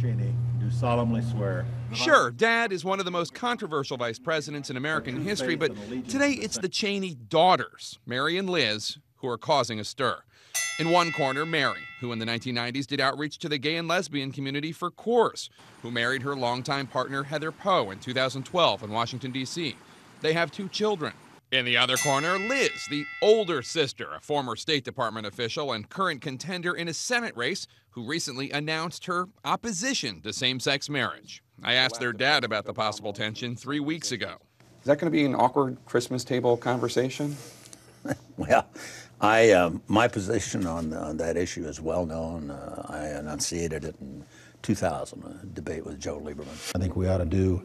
Cheney, do solemnly swear. Sure, Dad is one of the most controversial vice presidents in American history, but today it's the Cheney daughters, Mary and Liz, who are causing a stir. In one corner, Mary, who in the 1990s did outreach to the gay and lesbian community for Coors, who married her longtime partner Heather Poe in 2012 in Washington, D.C. They have two children. In the other corner, Liz, the older sister, a former State Department official and current contender in a Senate race, who recently announced her opposition to same sex marriage. I asked their dad about the possible tension three weeks ago. Is that going to be an awkward Christmas table conversation? well, I, uh, my position on, on, that issue is well known. Uh, I enunciated it in 2000, a debate with Joe Lieberman. I think we ought to do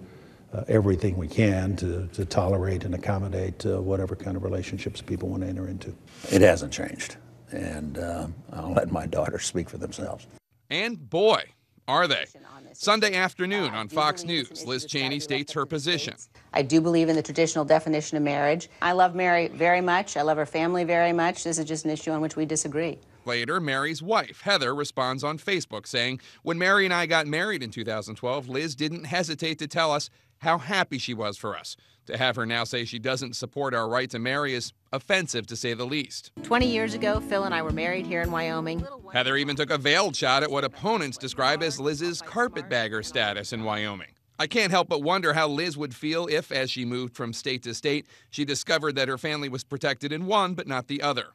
uh, everything we can to, to tolerate and accommodate uh, whatever kind of relationships people want to enter into. It hasn't changed, and uh, I'll let my daughters speak for themselves. And boy, are they. Sunday afternoon on Fox News, Liz Cheney states her position. I do believe in the traditional definition of marriage. I love Mary very much. I love her family very much. This is just an issue on which we disagree. Later, Mary's wife, Heather, responds on Facebook saying, When Mary and I got married in 2012, Liz didn't hesitate to tell us how happy she was for us. To have her now say she doesn't support our right to marry is offensive, to say the least. 20 years ago, Phil and I were married here in Wyoming. Heather even took a veiled shot at what opponents describe as Liz's carpetbagger status in Wyoming. I can't help but wonder how Liz would feel if, as she moved from state to state, she discovered that her family was protected in one but not the other.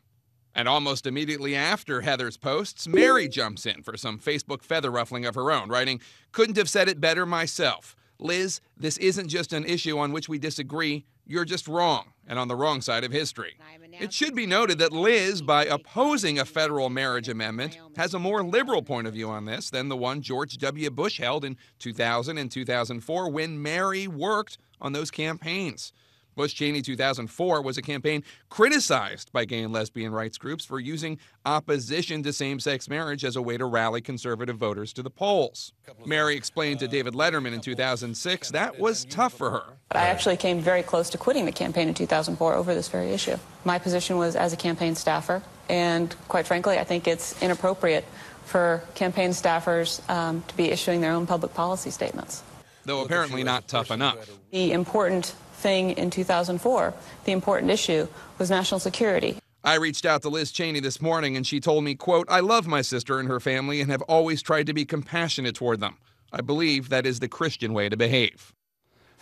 And almost immediately after Heather's posts, Mary jumps in for some Facebook feather ruffling of her own, writing, Couldn't have said it better myself. Liz, this isn't just an issue on which we disagree. You're just wrong and on the wrong side of history. It should be noted that Liz, by opposing a federal marriage amendment, has a more liberal point of view on this than the one George W. Bush held in 2000 and 2004 when Mary worked on those campaigns. Bush Cheney 2004 was a campaign criticized by gay and lesbian rights groups for using opposition to same sex marriage as a way to rally conservative voters to the polls. Mary explained to David Letterman in 2006 that was tough for her. I actually came very close to quitting the campaign in 2004 over this very issue. My position was as a campaign staffer, and quite frankly, I think it's inappropriate for campaign staffers um, to be issuing their own public policy statements. Though apparently not tough enough. The important thing in 2004, the important issue, was national security. I reached out to Liz Cheney this morning and she told me, quote, I love my sister and her family and have always tried to be compassionate toward them. I believe that is the Christian way to behave.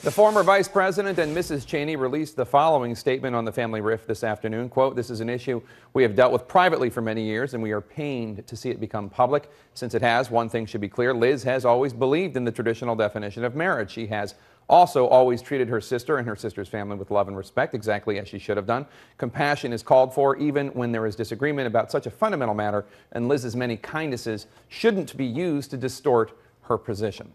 The former vice president and Mrs. Cheney released the following statement on the family rift this afternoon. Quote, this is an issue we have dealt with privately for many years and we are pained to see it become public. Since it has, one thing should be clear. Liz has always believed in the traditional definition of marriage. She has also always treated her sister and her sister's family with love and respect, exactly as she should have done. Compassion is called for even when there is disagreement about such a fundamental matter, and Liz's many kindnesses shouldn't be used to distort her position.